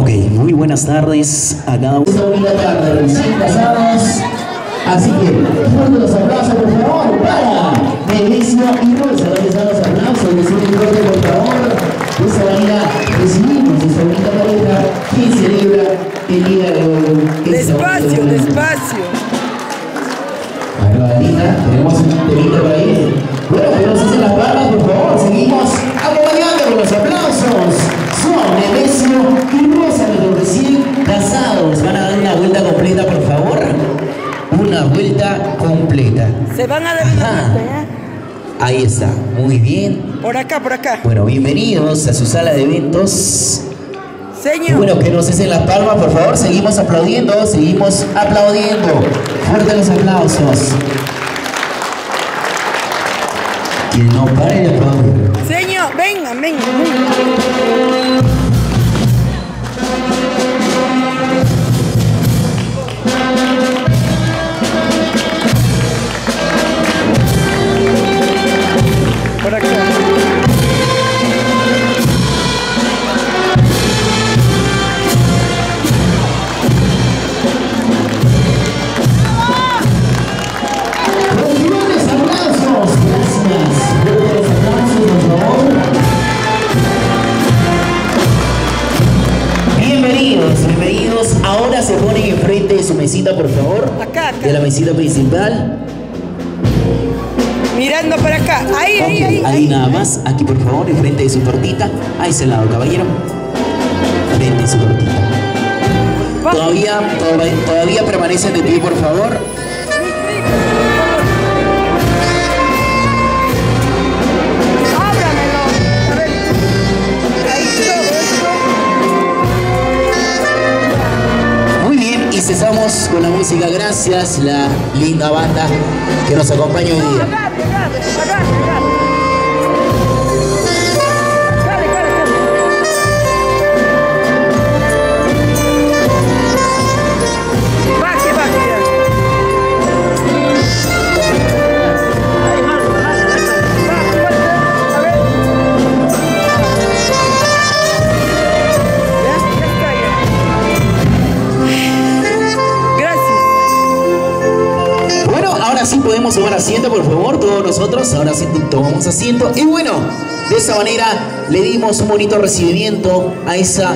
Ok, muy buenas tardes a cada uno. Esta bonita tarde, recién casados. Así que, fuerte los aplausos, por favor, para Benicio y Rosa. ¿Dónde están los aplausos? Reciben fuerte, por favor. De esa manera recibimos esta bonita pareja que celebra el día de hoy. Despacio, despacio. Acá, Lina, tenemos un temita por ahí. Bueno, que nos hacen las palmas, por favor. Seguimos acompañando con los aplausos. Son Nemesio y Rosa, los recién casados. Van a dar una vuelta completa, por favor. Una vuelta completa. Se van a dar una Ajá. vuelta, ¿ya? Ahí está, muy bien. Por acá, por acá. Bueno, bienvenidos a su sala de eventos. Señor. bueno, que nos hacen las palmas, por favor. Seguimos aplaudiendo, seguimos aplaudiendo. Fuerte los aplausos. Que no pare de aplaudir. Señor, Amém, amém, amém. Aquí por favor, enfrente de su tortita. A ese lado, caballero. Frente de su tortita. Todavía, todavía, todavía permanecen de pie, por favor. Cesamos con la música. Gracias, la linda banda que nos acompaña hoy día. Podemos tomar asiento, por favor, todos nosotros. Ahora sí tomamos asiento. Y bueno, de esa manera le dimos un bonito recibimiento a esa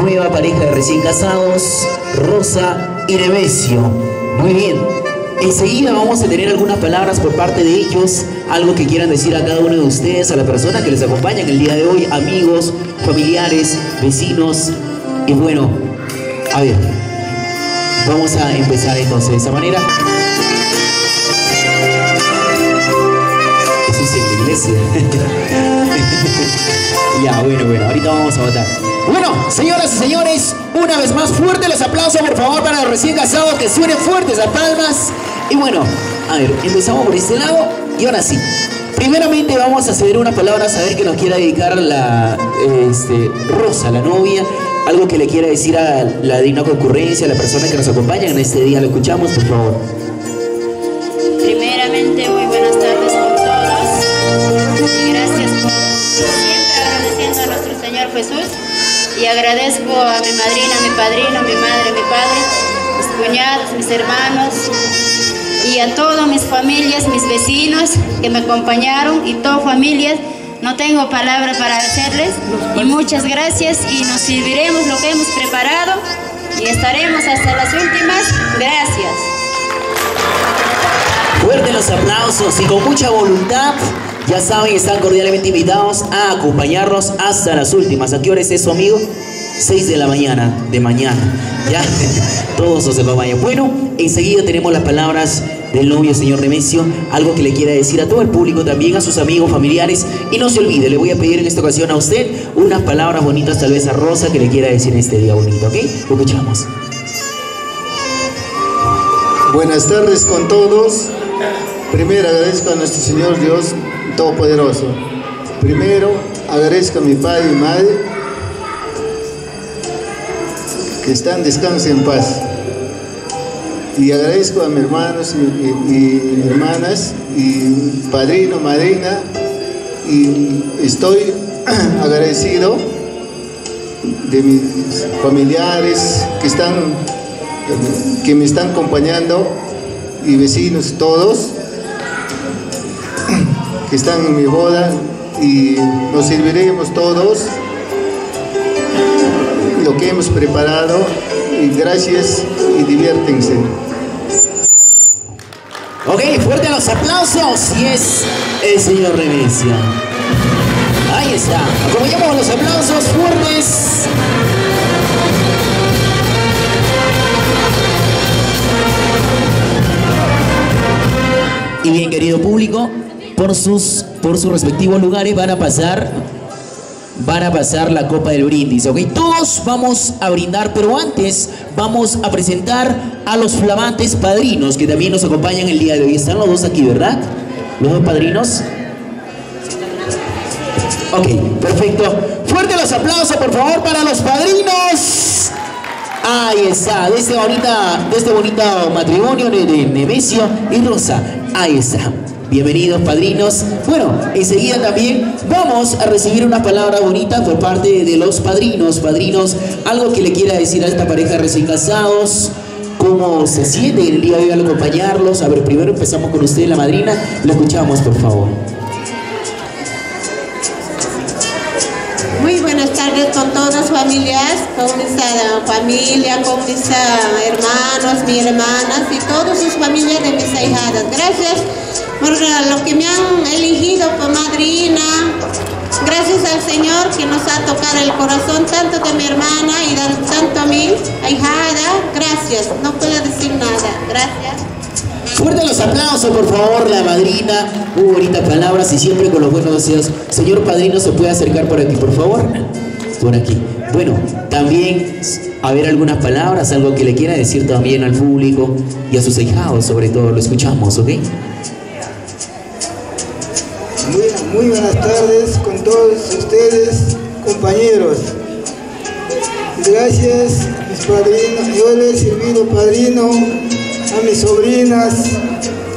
nueva pareja de recién casados, Rosa y Nemesio. Muy bien. Enseguida vamos a tener algunas palabras por parte de ellos, algo que quieran decir a cada uno de ustedes, a la persona que les acompaña en el día de hoy, amigos, familiares, vecinos. Y bueno, a ver, vamos a empezar entonces de esa manera. ya, bueno, bueno, ahorita vamos a votar. Bueno, señoras y señores, una vez más fuerte los aplausos, por favor, para los recién casados, que suenen fuertes las palmas. Y bueno, a ver, empezamos por este lado y ahora sí. Primeramente vamos a hacer unas palabras a ver que nos quiera dedicar la este, Rosa, la novia, algo que le quiera decir a la digna concurrencia, a la persona que nos acompaña en este día. Lo escuchamos, por favor. Y agradezco a mi madrina, mi padrino, mi madre, mi padre, mis cuñados, mis hermanos y a todas mis familias, mis vecinos que me acompañaron y todas familias. No tengo palabra para agradecerles y muchas gracias y nos serviremos lo que hemos preparado y estaremos hasta las últimas. Gracias. Fuerte los aplausos y con mucha voluntad, ya saben, están cordialmente invitados a acompañarnos hasta las últimas. ¿A qué hora es eso, amigo? 6 de la mañana, de mañana. Ya, todos nos acompañan. Bueno, enseguida tenemos las palabras del novio, señor Nemesio, algo que le quiera decir a todo el público, también a sus amigos, familiares. Y no se olvide, le voy a pedir en esta ocasión a usted unas palabras bonitas, tal vez a Rosa, que le quiera decir en este día bonito, ¿ok? Lo escuchamos. Buenas tardes con todos. Primero agradezco a nuestro Señor Dios Todopoderoso. Primero agradezco a mi padre y madre que están descansen en paz. Y agradezco a mis hermanos y, y- y hermanas y padrino, madrina y estoy agradecido de mis familiares que, están, que me están acompañando y vecinos todos están en mi boda y nos serviremos todos lo que hemos preparado y gracias y diviértense. Ok, fuerte los aplausos y es el señor Remencia. Ahí está. Acompañamos los aplausos fuertes. Y bien, querido público, por sus, por sus respectivos lugares van a pasar van a pasar la copa del brindis, ¿ok? Todos vamos a brindar, pero antes vamos a presentar a los flamantes padrinos que también nos acompañan el día de hoy. Están los dos aquí, ¿verdad? Los dos padrinos. Ok, perfecto. Fuerte los aplausos, por favor, para los padrinos. Ahí está, de este, bonita, este bonito matrimonio de, de Nemesio y Rosa. Ahí está. Bienvenidos, padrinos. Bueno, enseguida también vamos a recibir una palabra bonita por parte de los padrinos. Padrinos, algo que le quiera decir a esta pareja recién casados. ¿Cómo se siente el día de hoy al acompañarlos? A ver, primero empezamos con usted, la madrina. Lo escuchamos, por favor. Muy buenas tardes con todas familias, con mis familia, con mis hermanos, mis hermanas y todas sus familias de mis ahijadas. Gracias por ah, lo que me han elegido por madrina. Gracias al Señor que nos ha tocado el corazón tanto de mi hermana y tanto a mi ahijada. Gracias, no puedo decir nada. Gracias. Fuerte los aplausos, por favor, la madrina. Muy bonitas palabras y siempre con los buenos deseos. Señor padrino, ¿se puede acercar por aquí, por favor? Por aquí. Bueno, también, a ver algunas palabras, algo que le quiera decir también al público y a sus ahijados, sobre todo. Lo escuchamos, ¿ok? Muy, buenas tardes con todos ustedes, compañeros. Gracias, mis padrinos. Yo le he servido padrino a mis sobrinas,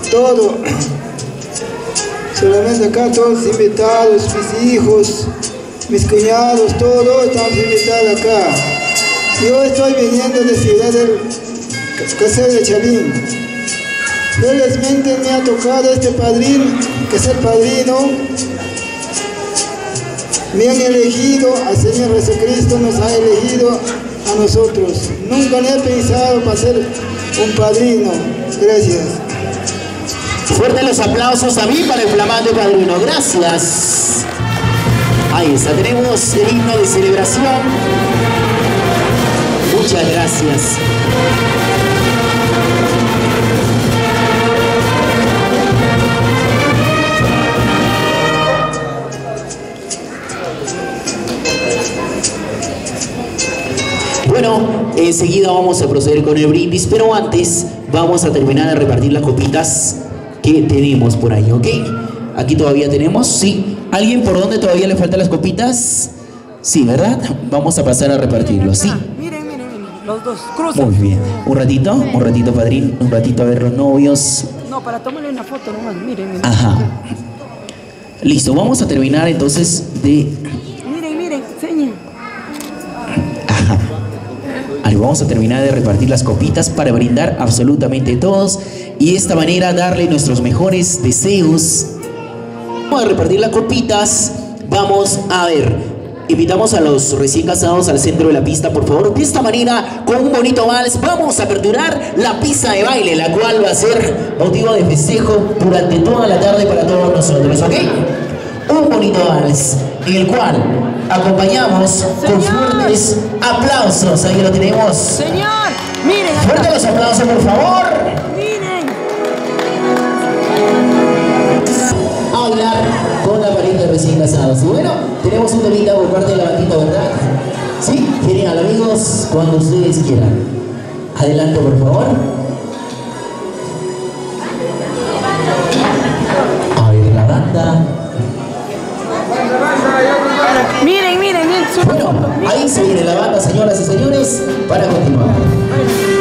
todo. Solamente acá todos invitados, mis hijos, mis cuñados, todos estamos invitados acá. Yo estoy viniendo de Ciudad del Casero de Chalín. Felizmente me ha tocado este padrino, que es el padrino. Me han elegido, al Señor Jesucristo nos ha elegido a nosotros. Nunca le he pensado para ser un padrino. Gracias. Fuerte los aplausos a mí para el flamante padrino. Gracias. Ahí está, tenemos el himno de celebración. Muchas gracias. Bueno, enseguida vamos a proceder con el brindis, pero antes vamos a terminar de repartir las copitas que tenemos por ahí, ¿ok? Aquí todavía tenemos, sí. ¿Alguien por dónde todavía le faltan las copitas? Sí, ¿verdad? Vamos a pasar a repartirlo, sí. Miren, miren, miren, los dos, crucen. Muy bien. Un ratito, un ratito, padrín, un ratito a ver los novios. No, para tomarle una foto nomás, miren, miren. Ajá. Listo, vamos a terminar entonces de... Ahí vamos a terminar de repartir las copitas para brindar absolutamente todos y de esta manera darle nuestros mejores deseos. Vamos a repartir las copitas. Vamos a ver. Invitamos a los recién casados al centro de la pista, por favor. De esta manera, con un bonito vals, vamos a aperturar la pista de baile, la cual va a ser motivo de festejo durante toda la tarde para todos nosotros, ¿ok? Un bonito vals, en el cual acompañamos con fuertes aplausos. Ahí lo tenemos. Señor, miren Fuerte acá. los aplausos, por favor. Miren. a hablar con la pareja de recién casados. Y bueno, tenemos un temita por parte de la bandita, ¿verdad? Sí, genial, amigos, cuando ustedes quieran. Adelante, por favor. Ahí se viene la banda, señoras y señores, para continuar.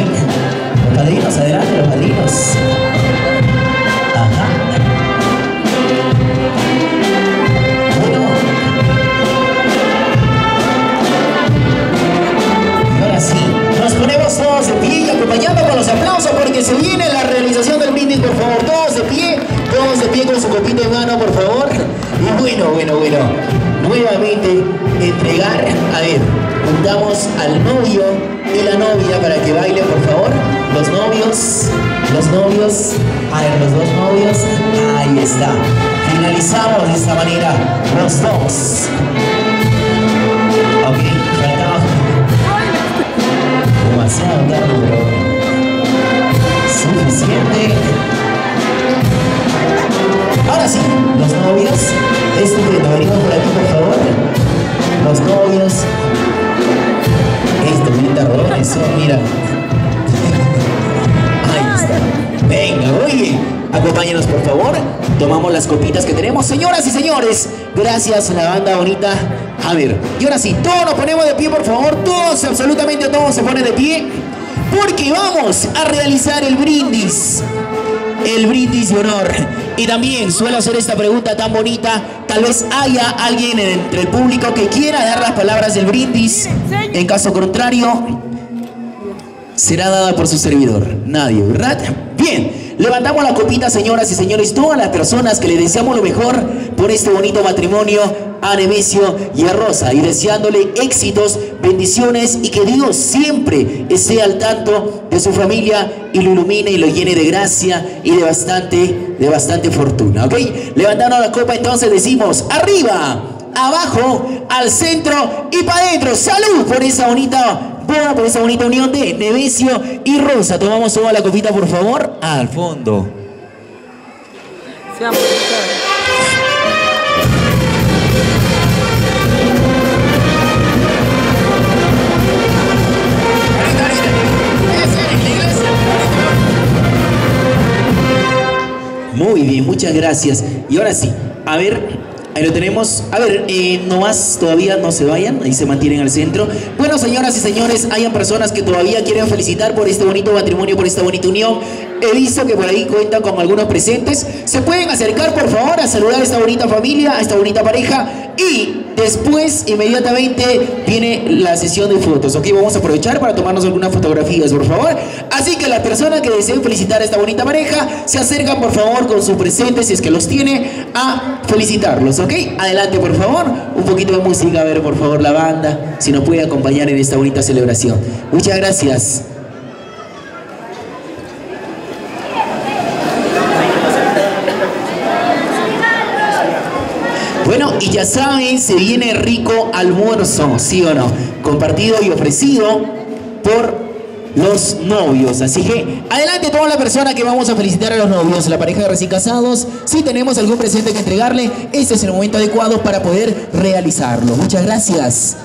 Los padrinos, adelante los padrinos. Ajá. Bueno. Ahora sí, nos ponemos todos de pie y acompañando con los aplausos porque se viene la realización del brindis, por favor. Todos de pie, todos de pie con su copita en mano, por favor. Y bueno, bueno, bueno. Nuevamente entregar, a ver, juntamos al novio y la novia para que bailen, por favor. Los novios, los novios, a ver, los dos novios, ahí está. Finalizamos de esta manera los dos. Ok, faltaba demasiado tarde, suficiente. Ahora sí, los novios, estupendo, venimos por aquí por favor. Los novios, estupendas roles son, mira. Ahí está. Venga, bien. Acompáñenos por favor. Tomamos las copitas que tenemos. Señoras y señores, gracias a la banda bonita. A ver, y ahora sí, todos nos ponemos de pie por favor. Todos, absolutamente todos se ponen de pie. Porque vamos a realizar el brindis el brindis de honor. Y también suelo hacer esta pregunta tan bonita. Tal vez haya alguien entre el público que quiera dar las palabras del brindis. En caso contrario, será dada por su servidor. Nadie, ¿verdad? Bien, levantamos la copita, señoras y señores, todas las personas que le deseamos lo mejor por este bonito matrimonio a Nemesio y a Rosa y deseándole éxitos, bendiciones y que Dios siempre esté al tanto de su familia y lo ilumine y lo llene de gracia y de bastante, de bastante fortuna, ¿ok? Levantando la copa entonces decimos, arriba, abajo, al centro y para adentro. Salud por esa bonita por esa bonita unión de Nevesio y Rosa. Tomamos toda la copita, por favor, al fondo. Seamos. Muy bien, muchas gracias. Y ahora sí, a ver, ahí lo tenemos. A ver, eh, no más, todavía no se vayan, ahí se mantienen al centro. Bueno, señoras y señores, hayan personas que todavía quieren felicitar por este bonito matrimonio, por esta bonita unión. He visto que por ahí cuentan con algunos presentes. Se pueden acercar, por favor, a saludar a esta bonita familia, a esta bonita pareja. Y después, inmediatamente, viene la sesión de fotos. Ok, vamos a aprovechar para tomarnos algunas fotografías, por favor. Así que las personas que deseen felicitar a esta bonita pareja, se acercan, por favor, con sus presentes, si es que los tiene, a felicitarlos. Ok, adelante, por favor. Un poquito de música, a ver, por favor, la banda, si nos puede acompañar en esta bonita celebración. Muchas gracias. Bueno, y ya saben, se viene rico almuerzo, ¿sí o no? Compartido y ofrecido por los novios. Así que adelante toda la persona que vamos a felicitar a los novios, la pareja de recién casados. Si tenemos algún presente que entregarle, este es el momento adecuado para poder realizarlo. Muchas gracias.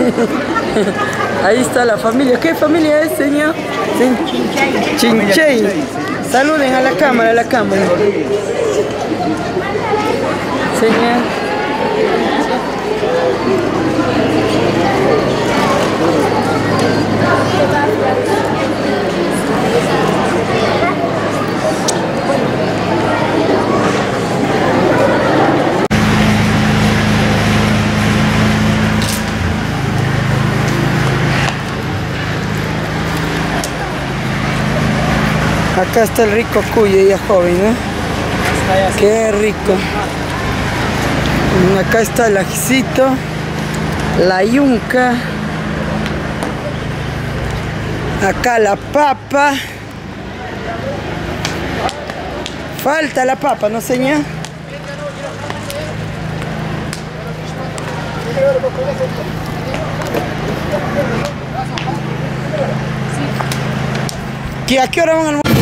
Ahí está la familia. ¿Qué familia es, señor? Chin- Chinchey. Saluden a la cámara, a la cámara. Señor. Acá está el rico cuyo, ya joven, ¿no? Qué rico. Acá está el ajicito, la yunca. Acá la papa. Falta la papa, ¿no, señor? ¿Que ¿A qué hora van a almorzar?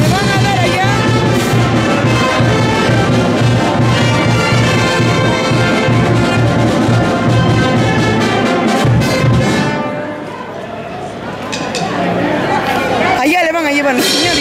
¿Me van a dar allá? Le van a llevar señor.